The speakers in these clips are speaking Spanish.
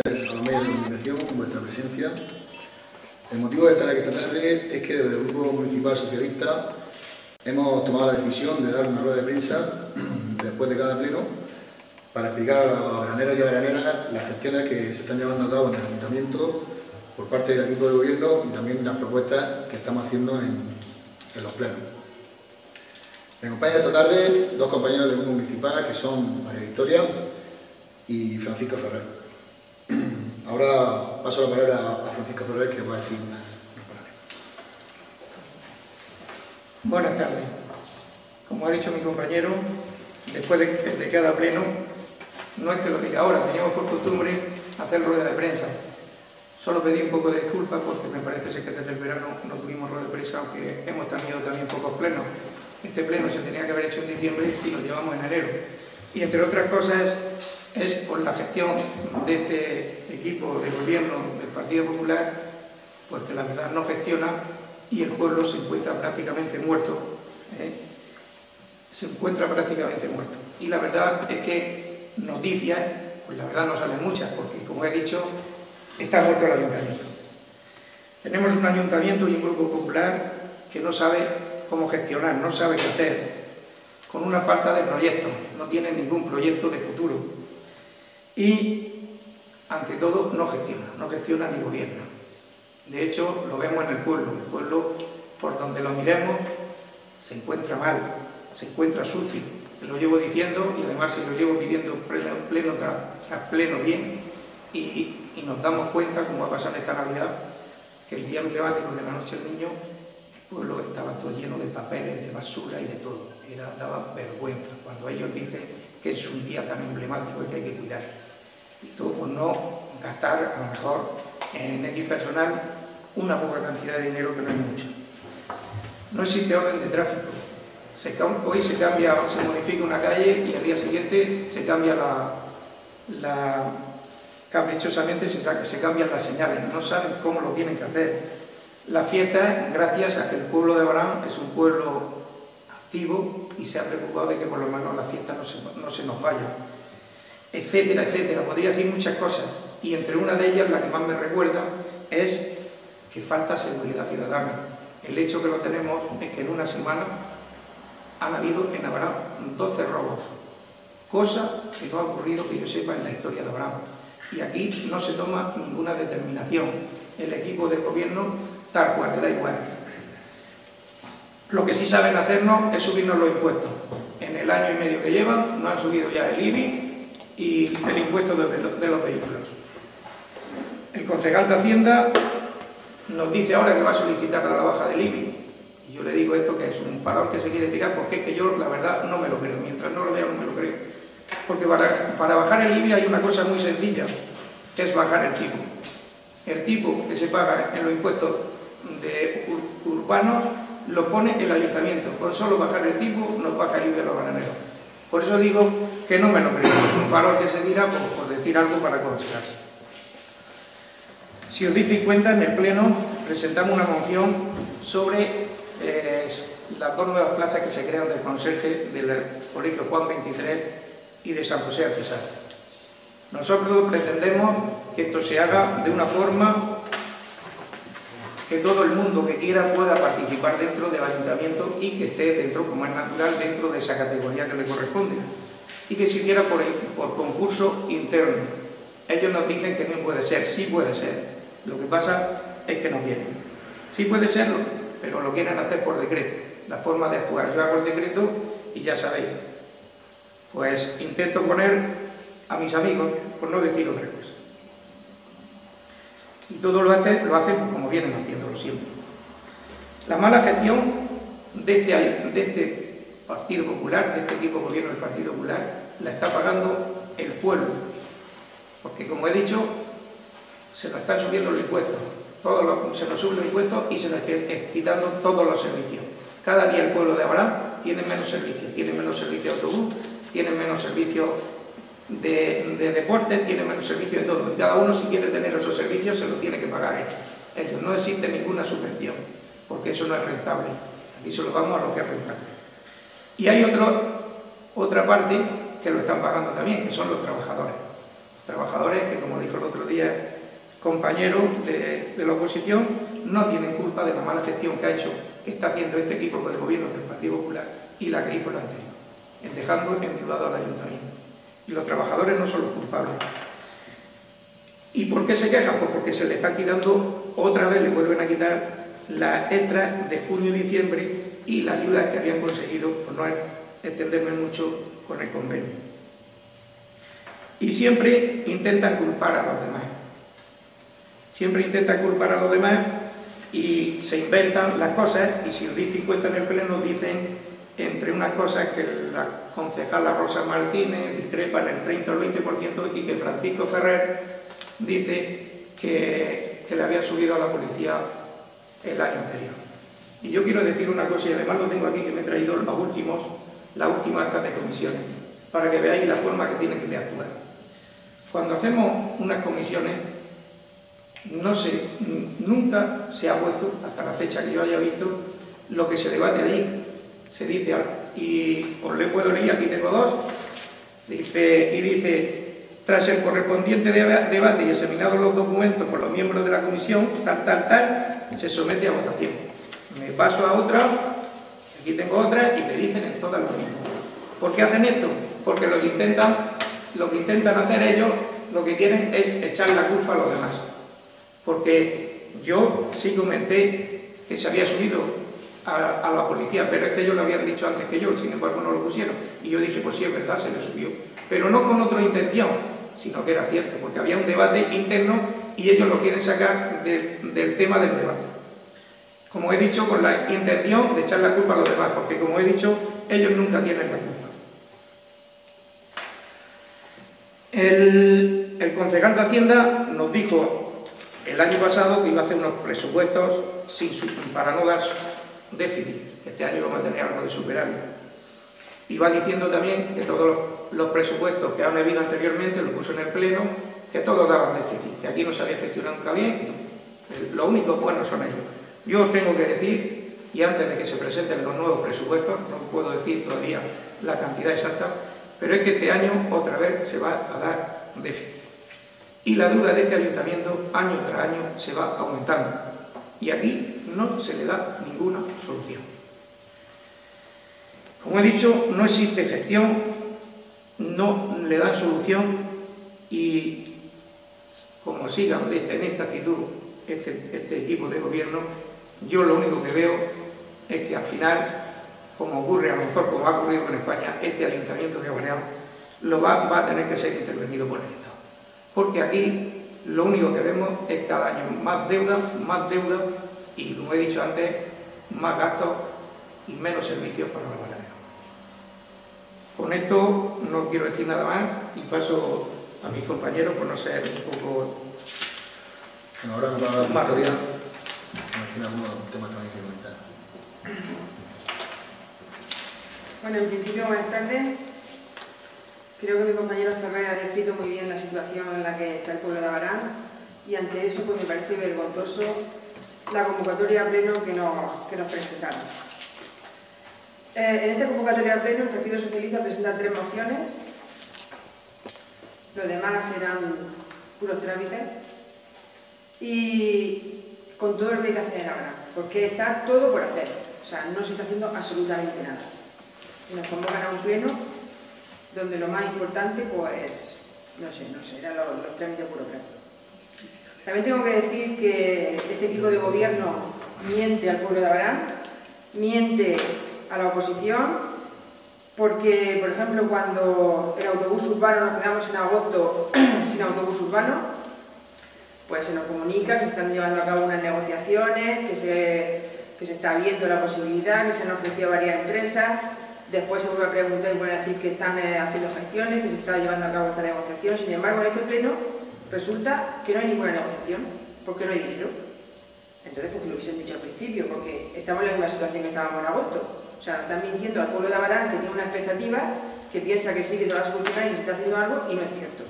a vuestra presencia. El motivo de estar aquí esta tarde es que desde el Grupo Municipal Socialista hemos tomado la decisión de dar una rueda de prensa después de cada pleno para explicar a los graneros y a graneras las gestiones que se están llevando a cabo en el Ayuntamiento por parte del equipo de gobierno y también las propuestas que estamos haciendo en, en los plenos. Me acompañan esta tarde dos compañeros del Grupo Municipal que son María Victoria y Francisco Ferrer. Ahora paso la palabra a Francisco Ferrer que va a decir. Buenas tardes. Como ha dicho mi compañero, después de, de, cada pleno, no es que lo diga ahora, teníamos por costumbre hacer rueda de prensa. Solo pedí un poco de disculpas porque me parece ser que desde el verano no tuvimos rueda de prensa, aunque hemos tenido también pocos plenos. Este pleno se tenía que haber hecho en diciembre y lo llevamos en enero. Y entre otras cosas, es por la gestión de este equipo de gobierno del Partido Popular, pues que la verdad no gestiona y el pueblo se encuentra prácticamente muerto. ¿eh? Se encuentra prácticamente muerto. Y la verdad es que noticias, pues la verdad no salen muchas, porque como he dicho, está muerto el ayuntamiento. Tenemos un ayuntamiento y un grupo popular que no sabe cómo gestionar, no sabe qué hacer, con una falta de proyectos, no tiene ningún proyecto de futuro y, ante todo, no gestiona, no gestiona ni gobierna. De hecho, lo vemos en el pueblo. El pueblo, por donde lo miremos, se encuentra mal, se encuentra sucio. Lo llevo diciendo y además se lo llevo pidiendo pleno, pleno tras, pleno bien y, nos damos cuenta, como va a pasar esta Navidad, que el día emblemático de la Noche del Niño, el pueblo estaba todo lleno de papeles, de basura y de todo. Era, daba vergüenza cuando ellos dicen que es un día tan emblemático y que hay que cuidar y todo por no gastar a lo mejor en X personal una poca cantidad de dinero que no es mucho. No existe orden de tráfico. Hoy se cambia, se modifica una calle y al día siguiente se cambia la, la caprichosamente se, se cambian las señales, no saben cómo lo tienen que hacer. La fiesta, gracias a que el pueblo de Barán es un pueblo activo y se ha preocupado de que por lo menos la fiesta no se, no se nos vaya etcétera, etcétera. Podría decir muchas cosas y entre una de ellas, la que más me recuerda, es que falta seguridad ciudadana. El hecho que lo tenemos es que en una semana han habido en Abraham 12 robos, cosa que no ha ocurrido que yo sepa en la historia de Abraham. Y aquí no se toma ninguna determinación. El equipo de gobierno tal cual, le da igual. Lo que sí saben hacernos es subirnos los impuestos. En el año y medio que llevan no han subido ya el IBI, y el impuesto de, los vehículos. El concejal de Hacienda nos dice ahora que va a solicitar la baja del IBI. Y yo le digo esto que es un farol que se quiere tirar porque es que yo la verdad no me lo creo. Mientras no lo vea no me lo creo. Porque para, para bajar el IBI hay una cosa muy sencilla, que es bajar el tipo. El tipo que se paga en los impuestos urbanos lo pone el ayuntamiento. Con solo bajar el tipo nos baja el IBI a los bananeros. Por eso digo que no me lo creo, es un farol que se dirá por, decir algo para aconsejarse. Si os diste cuenta, en el Pleno presentamos una moción sobre eh, las dos nuevas plazas que se crean del conserje del Colegio Juan 23 y de San José Artesano. Nosotros pretendemos que esto se haga de una forma que todo el mundo que quiera pueda participar dentro del ayuntamiento y que esté dentro, como es natural, dentro de esa categoría que le corresponde. Y que siquiera por, por concurso interno. Ellos nos dicen que no puede ser, sí puede ser. Lo que pasa es que no quieren. Sí puede serlo, pero lo quieren hacer por decreto. La forma de actuar. Yo hago el decreto y ya sabéis. Pues intento poner a mis amigos, por no decir otra cosa. Y todo lo, hace, lo hacen como vienen siempre. La mala gestión de este, de este Partido Popular, de este equipo de gobierno del Partido Popular, la está pagando el pueblo. Porque como he dicho, se nos están subiendo los impuestos. Todos se nos suben los impuestos y se nos están quitando todos los servicios. Cada día el pueblo de Abraham tiene menos servicios, tiene menos servicios de autobús, tiene menos servicios de, de deporte tiene menos servicio de todo. Y cada uno si quiere tener esos servicios se los tiene que pagar ellos. No existe ninguna subvención, porque eso no es rentable. Aquí solo vamos a lo que es rentable. Y hay otro, otra parte que lo están pagando también, que son los trabajadores. Los trabajadores que, como dijo el otro día, 10 compañeros de, la oposición no tienen culpa de la mala gestión que ha hecho, que está haciendo este equipo de gobierno del Partido Popular y la que hizo el anterior, en dejando endeudado al ayuntamiento. Y los trabajadores no son los culpables. ¿Y por qué se quejan? Pues porque se le está quitando, otra vez le vuelven a quitar la extra de junio y diciembre y la ayuda que habían conseguido, por no extenderme mucho, con el convenio. Y siempre intentan culpar a los demás. Siempre intentan culpar a los demás y se inventan las cosas y si os diste cuenta en el pleno dicen entre unas cosas que la concejala Rosa Martínez discrepa en el 30 o el 20% y que Francisco Ferrer dice que, le habían subido a la policía el año anterior. Y yo quiero decir una cosa, y además lo tengo aquí, que me he traído los últimos, la última acta de comisiones, para que veáis la forma que tienen que actuar. Cuando hacemos unas comisiones, no sé, nunca se ha puesto, hasta la fecha que yo haya visto, lo que se debate allí. Se dice, y os le puedo leer, aquí tengo dos, dice, y dice, tras el correspondiente debate y examinados los documentos por los miembros de la comisión, tal, tal, tal, se somete a votación. Me paso a otra, aquí tengo otra, y te dicen en todas lo mismo. ¿Por qué hacen esto? Porque lo que intentan, lo que intentan hacer ellos, lo que quieren es echar la culpa a los demás. Porque yo sí comenté que se había subido a, la policía, pero es que ellos lo habían dicho antes que yo, sin embargo no lo pusieron. Y yo dije, pues sí, es verdad, se le subió. Pero no con otra intención, sino que era cierto, porque había un debate interno y ellos lo quieren sacar del tema del debate. Como he dicho, con la intención de echar la culpa a los demás, porque como he dicho, ellos nunca tienen la culpa. El, el concejal de Hacienda nos dijo el año pasado que iba a hacer unos presupuestos sin, para no dar déficit. Este año vamos a tener algo de superávit. Y va diciendo también que todos los presupuestos que han habido anteriormente, lo puso en el Pleno, que todos daban déficit, que aquí no se había gestionado nunca bien, lo único buenos son ellos. Yo tengo que decir, y antes de que se presenten los nuevos presupuestos, no puedo decir todavía la cantidad exacta, pero es que este año otra vez se va a dar déficit. Y la duda de este ayuntamiento año tras año se va aumentando. Y aquí no se le da ninguna solución. Como he dicho, no existe gestión, no le dan solución y como sigan en esta actitud este, este, equipo de gobierno, yo lo único que veo es que al final, como ocurre a lo mejor como ha ocurrido con España, este ayuntamiento de Guareal lo va, a tener que ser intervenido por el Estado. Porque aquí lo único que vemos es cada año más deuda, más deuda y, como he dicho antes, más gastos y menos servicios para los con esto no quiero decir nada más y paso a mis compañeros por no ser un poco... Bueno, ahora Victoria, tiene temas que hay que comentar. Bueno, en principio, buenas tardes. Creo que mi compañero Ferrer ha descrito muy bien la situación en la que está el pueblo de Abarán y ante eso pues me parece vergonzoso la convocatoria a pleno que nos, que nos presentaron. Eh, en esta convocatoria pleno el Partido Socialista presenta tres mociones, los demás serán puros trámites y con todo lo que hay que hacer ahora, porque está todo por hacer, o sea, no se está haciendo absolutamente nada. Nos convocan a un pleno donde lo más importante pues, no sé, no sé, eran los, los trámites burocráticos. También tengo que decir que este equipo de gobierno miente al pueblo de Abraham, miente a la oposición, porque, por ejemplo, cuando el autobús urbano nos quedamos en agosto sin autobús urbano, pues se nos comunica que se están llevando a cabo unas negociaciones, que se, que se está viendo la posibilidad, que se han ofrecido varias empresas, después se vuelve a preguntar y vuelve a decir que están eh, haciendo gestiones, que se está llevando a cabo esta negociación, sin embargo, en este pleno resulta que no hay ninguna negociación, porque no hay dinero. Entonces, pues lo hubiesen dicho al principio, porque estamos en la misma situación que estábamos en agosto. O sea, están mintiendo al pueblo de Abarán que tiene una expectativa, que piensa que sí, que va a solucionar y se está haciendo algo y no es cierto.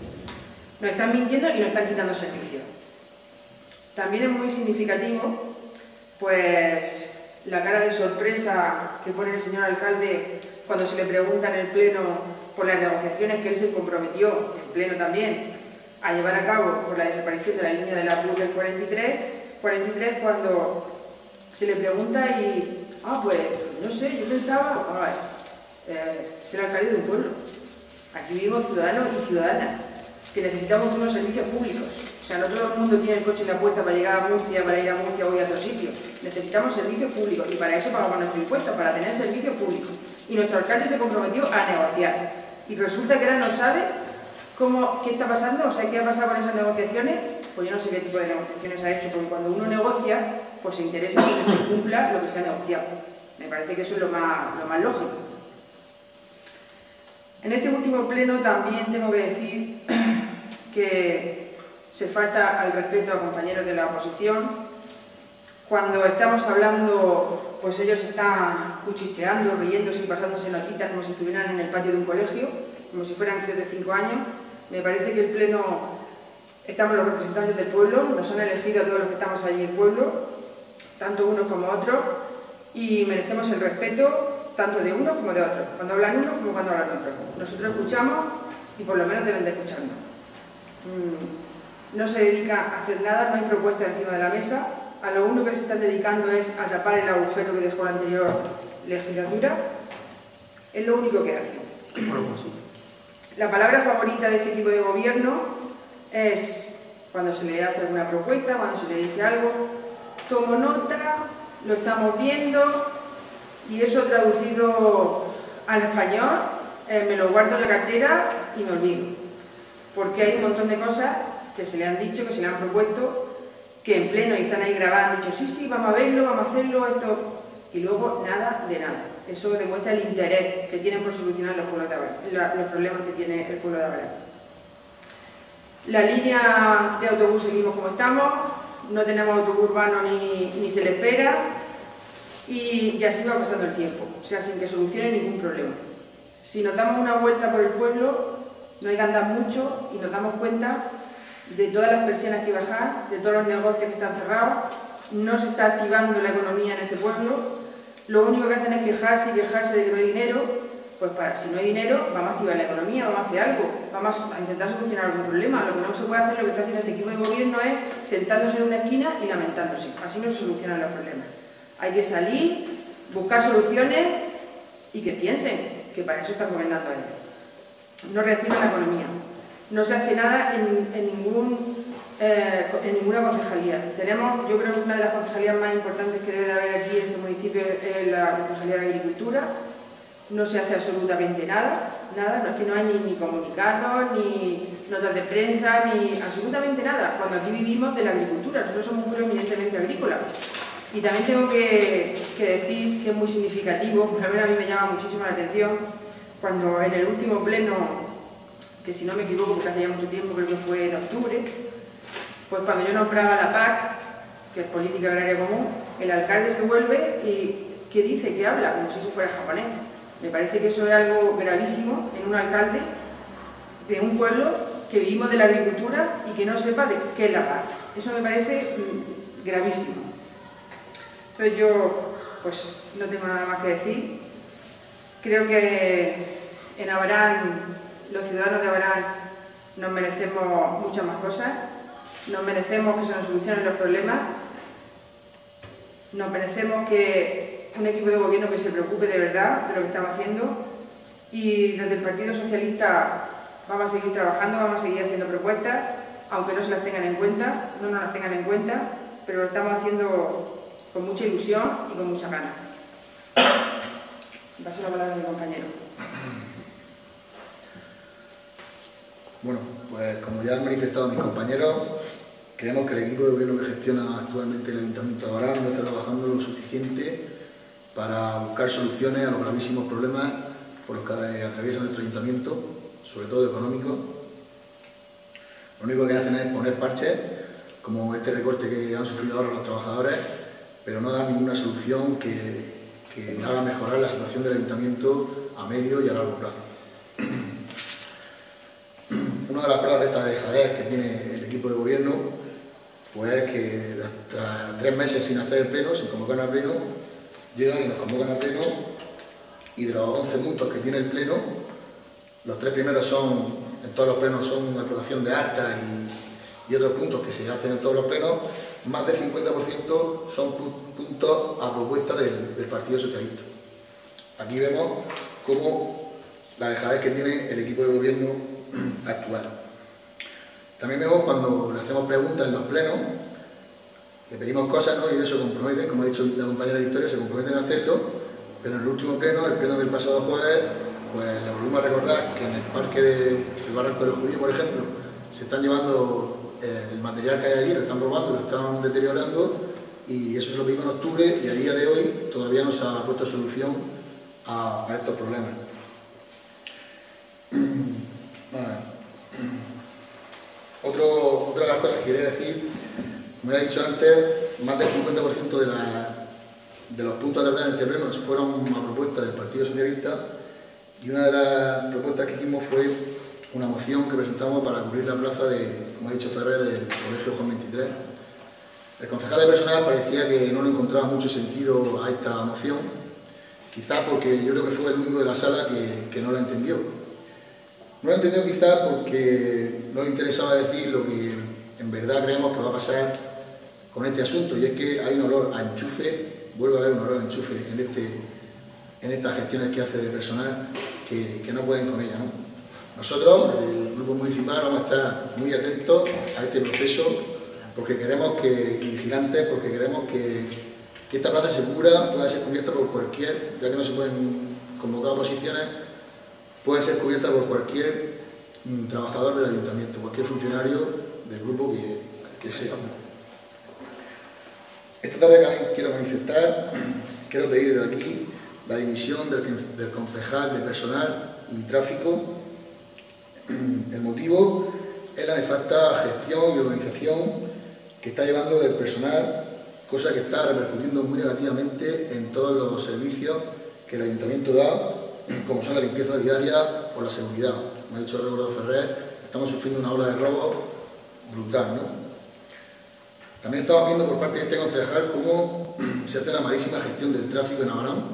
Nos están mintiendo y nos están quitando servicios. También es muy significativo, pues, la cara de sorpresa que pone el señor alcalde cuando se le pregunta en el pleno por las negociaciones que él se comprometió, en pleno también, a llevar a cabo por la desaparición de la línea de la del 43, 43 cuando se le pregunta y, ah, pues, no sé, yo pensaba, a ver, eh, ser alcalde de un pueblo. Aquí vivimos ciudadanos y ciudadanas que necesitamos unos servicios públicos. O sea, no todo el mundo tiene el coche en la puerta para llegar a Murcia, para ir a Murcia o ir a otro sitio. Necesitamos servicios públicos y para eso pagamos nuestro impuesto, para tener servicios públicos. Y nuestro alcalde se comprometió a negociar. Y resulta que ahora no sabe cómo, qué está pasando, o sea, qué ha pasado con esas negociaciones. Pues yo no sé qué tipo de negociaciones ha hecho, porque cuando uno negocia, pues se interesa que se cumpla lo que se ha negociado. Me parece que eso es lo más, lo más lógico. En este último pleno también tengo que decir que se falta al respeto a compañeros de la oposición. Cuando estamos hablando, pues ellos están cuchicheando, riéndose y pasándose notitas como si estuvieran en el patio de un colegio, como si fueran críos de cinco años. Me parece que el pleno, estamos los representantes del pueblo, nos han elegido todos los que estamos allí en el pueblo, tanto unos como otros, y merecemos el respeto tanto de unos como de otros, cuando hablan unos como cuando hablan otros. Nosotros escuchamos y por lo menos deben de escucharnos. Mm, no se dedica a hacer nada, no hay propuesta encima de la mesa. A lo único que se están dedicando es a tapar el agujero que dejó la anterior legislatura. Es lo único que hacen. La palabra favorita de este equipo de gobierno es cuando se le hace alguna propuesta, cuando se le dice algo, tomo nota, lo estamos viendo y eso traducido al español, eh, me lo guardo en la cartera y me olvido porque hay un montón de cosas que se le han dicho, que se le han propuesto, que en pleno y están ahí grabadas, han dicho, sí, sí, vamos a verlo, vamos a hacerlo, esto, y luego nada de nada. Eso demuestra el interés que tienen por solucionar los, los problemas que tiene el pueblo de Abraham. La línea de autobús seguimos como estamos, no tenemos autobús urbano ni, ni se le espera, y, y así va pasando el tiempo, o sea, sin que solucione ningún problema. Si nos damos una vuelta por el pueblo, no hay que andar mucho y nos damos cuenta de todas las persianas que bajan, de todos los negocios que están cerrados, no se está activando la economía en este pueblo, lo único que hacen es quejarse y quejarse de que no hay dinero, pues para, si no hay dinero vamos a activar la economía, vamos a hacer algo, vamos a intentar solucionar algún problema. Lo que no se puede hacer, lo que está haciendo este equipo de gobierno es sentándose en una esquina y lamentándose. Así no se solucionan los problemas. Hay que salir, buscar soluciones y que piensen que para eso están gobernando ellos no reactiva la economía. No se hace nada eh, en ninguna concejalía. Tenemos, yo creo que una de las concejalías más importantes que debe de haber aquí en este municipio es la Concejalía de Agricultura. No se hace absolutamente nada, nada, no es que no hay ni, comunicados, ni notas de prensa, ni absolutamente nada, cuando aquí vivimos de la agricultura, nosotros somos un pueblo eminentemente agrícola. Y también tengo que, que decir que es muy significativo, por lo a mí me llama muchísimo la atención, cuando en el último pleno, que si no me equivoco, porque hace ya mucho tiempo, creo que fue en octubre, pues cuando yo nombraba la PAC, que es Política Agraria Común, el alcalde se vuelve y ¿qué dice? ¿Qué habla? Como si eso fuera japonés. Me parece que eso es algo gravísimo en un alcalde de un pueblo que vivimos de la agricultura y que no sepa de qué es la PAC. Eso me parece mm, gravísimo. Entonces yo pues no tengo nada más que decir. Creo que en Abarán, los ciudadanos de Abarán, nos merecemos muchas más cosas, nos merecemos que se nos solucionen los problemas, nos merecemos que un equipo de gobierno que se preocupe de verdad de lo que estamos haciendo y desde el Partido Socialista vamos a seguir trabajando, vamos a seguir haciendo propuestas, aunque no se las tengan en cuenta, no nos las tengan en cuenta, pero lo estamos haciendo con mucha ilusión y con mucha ganas. Paso la palabra a mi compañero. Bueno, pues como ya han manifestado mis compañeros, creemos que el equipo de gobierno que gestiona actualmente el Ayuntamiento de Abarán no está trabajando lo suficiente para buscar soluciones a los gravísimos problemas por los que atraviesa nuestro ayuntamiento, sobre todo económicos. Lo único que hacen es poner parches, como este recorte que han sufrido ahora los trabajadores, pero no dan ninguna solución que haga mejorar la situación del ayuntamiento a medio y a largo plazo. Una de las pruebas de esta dejadez que tiene el equipo de gobierno pues es que tras tres meses sin hacer el pleno, sin convocar al pleno, llegan y nos convocan al pleno y de los 11 puntos que tiene el pleno, los tres primeros son en todos los plenos son una aprobación de actas y, otros puntos que se hacen en todos los plenos, más del 50% son puntos a propuesta del, Partido Socialista. Aquí vemos cómo la dejadez que tiene el equipo de gobierno actual. También vemos cuando le hacemos preguntas en los plenos, le pedimos cosas ¿no? y ellos se comprometen, como ha dicho la compañera Victoria, se comprometen a hacerlo, pero en el último pleno, el pleno del pasado jueves, pues le volvimos a recordar que en el parque del de Barranco del Judío, por ejemplo, se están llevando eh, el material que hay allí, lo están robando, lo están deteriorando y eso se lo pedimos en octubre y a día de hoy todavía no se ha puesto solución a, estos problemas. otra de las cosas que quería decir como he dicho antes, más del 50% de, de, los puntos a tratar en este pleno fueron una propuesta del Partido Socialista y una de las propuestas que hicimos fue una moción que presentamos para cubrir la plaza de, como ha dicho Ferrer, del Colegio Juan 23. El concejal de personal parecía que no le encontraba mucho sentido a esta moción, quizás porque yo creo que fue el único de la sala que, que no la entendió. No la entendió quizás porque no le interesaba decir lo que en verdad creemos que va a pasar con este asunto y es que hay un olor a enchufe, vuelve a haber un olor a enchufe en, este, estas gestiones que hace de personal que, no pueden con ella. Nosotros, desde el Grupo Municipal, vamos a estar muy atentos a este proceso porque queremos que, vigilantes, porque queremos que, esta plaza segura pueda ser cubierta por cualquier, ya que no se pueden convocar oposiciones, puede ser cubierta por cualquier mm, trabajador del ayuntamiento, cualquier funcionario del grupo que, que sea. Esta tarde quiero manifestar, quiero pedir desde aquí la dimisión del, concejal de personal y tráfico. El motivo es la nefasta gestión y organización que está llevando del personal, cosa que está repercutiendo muy negativamente en todos los servicios que el ayuntamiento da, como son la limpieza diaria o la seguridad. Como ha dicho el Ferrer, estamos sufriendo una ola de robo brutal, ¿no? También estamos viendo por parte de este concejal cómo se hace la malísima gestión del tráfico en Abarán.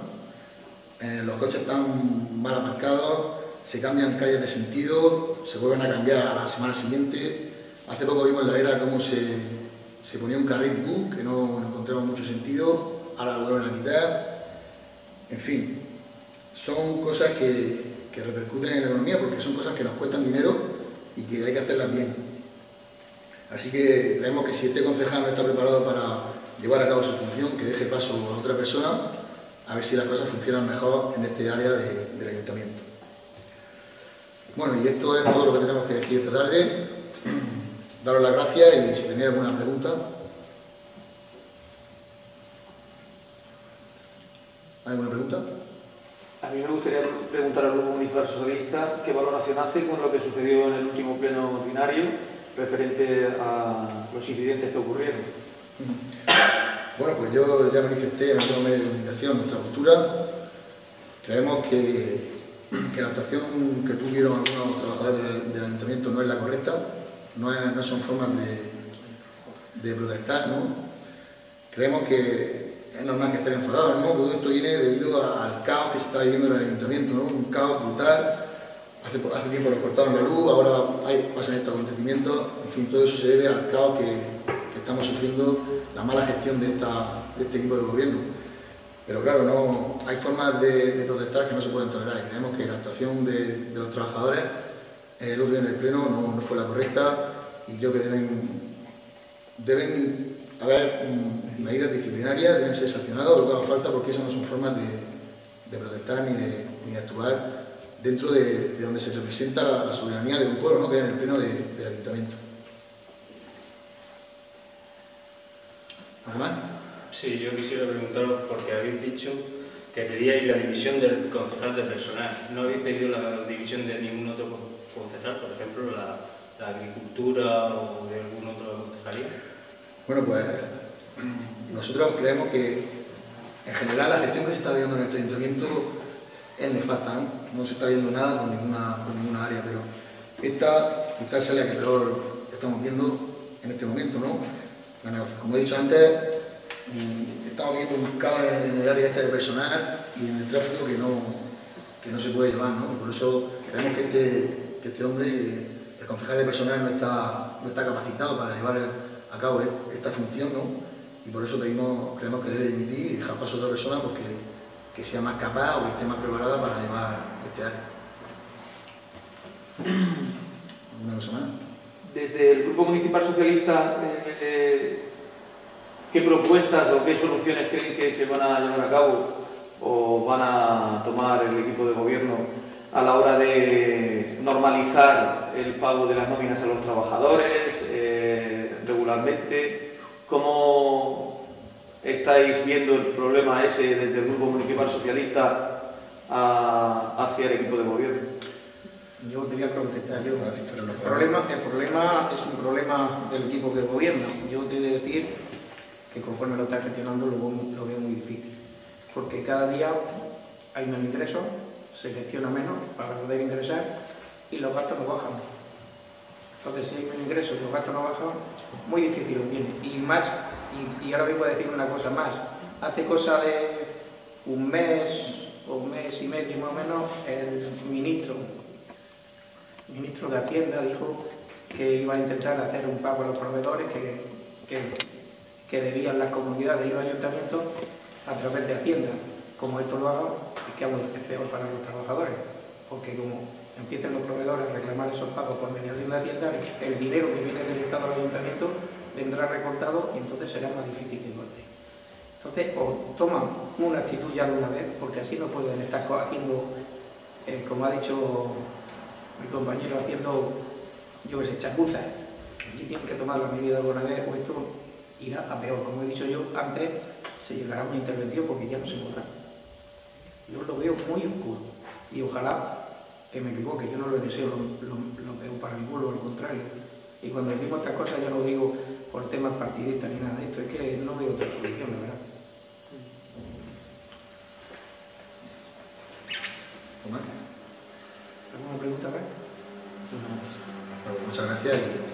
Eh, los coches están mal aparcados, se cambian calles de sentido, se vuelven a cambiar a la semana siguiente. Hace poco vimos en la era cómo se, ponía un carril bus, que no encontraba mucho sentido, ahora lo vuelven a quitar. En fin, son cosas que, que repercuten en la economía porque son cosas que nos cuestan dinero y que hay que hacerlas bien. Así que creemos que si este concejal no está preparado para llevar a cabo su función, que deje paso a otra persona, a ver si las cosas funcionan mejor en este área del ayuntamiento. Bueno, y esto es todo lo que tenemos que decir esta tarde. Daros las gracias y si tenéis alguna pregunta. ¿Hay alguna pregunta? A mí me gustaría preguntar al Grupo Municipal Socialista qué valoración hace con lo que sucedió en el último pleno ordinario referente a los incidentes que ocurrieron. Bueno, pues yo ya manifesté en el medio de comunicación nuestra postura. Creemos que, la actuación que tuvieron algunos trabajadores del, ayuntamiento no es la correcta, no, son formas de, protestar, ¿no? Creemos que es normal que estén enfadados, ¿no? Todo esto viene debido al caos que se está viviendo en el ayuntamiento, ¿no? Un caos brutal, Hace, tiempo nos cortaron la luz, ahora hay, pasan estos acontecimientos, en fin, todo eso se debe al caos que, estamos sufriendo, la mala gestión de, este equipo de gobierno. Pero claro, no, hay formas de, protestar que no se pueden tolerar y creemos que la actuación de, los trabajadores el otro día en el Pleno no, fue la correcta y creo que deben, haber mm, medidas disciplinarias, deben ser sancionados, lo que haga falta, porque esas no son formas de, protestar ni de, ni de actuar dentro de, donde se representa la, soberanía de un pueblo, ¿no? que es en el pleno del ayuntamiento. ¿Algo más? Sí, yo quisiera preguntaros, porque habéis dicho que pedíais la división del concejal de personal. ¿No habéis pedido la división de ningún otro concejal, por ejemplo, la, agricultura o de algún otro concejalía? Bueno, pues nosotros creemos que en general la gestión que se está viendo en el ayuntamiento es nefasta, ¿no? No se está viendo nada con ninguna, ninguna área, pero esta quizás sea la que peor estamos viendo en este momento, ¿no? Como he dicho antes, mm, estamos viendo un caos en el área esta de personal y en el tráfico que no, que no se puede llevar, ¿no? Por eso creemos que este, que este hombre, el concejal de personal, no está, no está capacitado para llevar a cabo esta función, ¿no? Y por eso pedimos, creemos que debe dimitir y dejar paso a otra persona porque que sea más capaz o que esté más preparada para llevar cosa más. Desde el Grupo Municipal Socialista, eh, ¿qué propuestas o qué soluciones creen que se van a llevar a cabo o van a tomar el equipo de gobierno a la hora de normalizar el pago de las nóminas a los trabajadores eh, regularmente? ¿Cómo estáis viendo el problema ese desde el Grupo Municipal Socialista hacia el equipo de gobierno? Yo te voy a contestar yo. El problema, el problema es un problema del equipo que gobierna. Yo te voy a decir que conforme lo está gestionando lo, lo veo muy difícil. Porque cada día hay menos ingresos, se gestiona menos para poder ingresar y los gastos no bajan. Entonces, si hay menos ingresos y los gastos no bajan, muy difícil lo tiene. Y más, y, ahora vengo a decir una cosa más. Hace cosa de un mes un mes y medio más o menos, el ministro, ministro de Hacienda dijo que iba a intentar hacer un pago a los proveedores que, que, que debían las comunidades y los ayuntamientos a través de Hacienda. Como esto lo haga, es que es peor para los trabajadores, porque como empiecen los proveedores a reclamar esos pagos por mediación de Hacienda, el dinero que viene del Estado al Ayuntamiento vendrá recortado y entonces será más difícil corte. Entonces, o toman una actitud ya de una vez, porque así no pueden estar haciendo, eh, como ha dicho mi compañero, haciendo, yo que sé, chapuzas. Y tienen que tomar la medida de una vez o esto irá a peor. Como he dicho yo antes, se llegará a una intervención porque ya no se podrá. Yo lo veo muy oscuro y ojalá que me equivoque, yo no lo deseo lo, lo, para mi pueblo, al contrario. Y cuando decimos estas cosas ya no digo por temas partidistas ni nada de esto, es que no veo otra solución, la verdad. ¿Alguna pregunta más? Muchas gracias.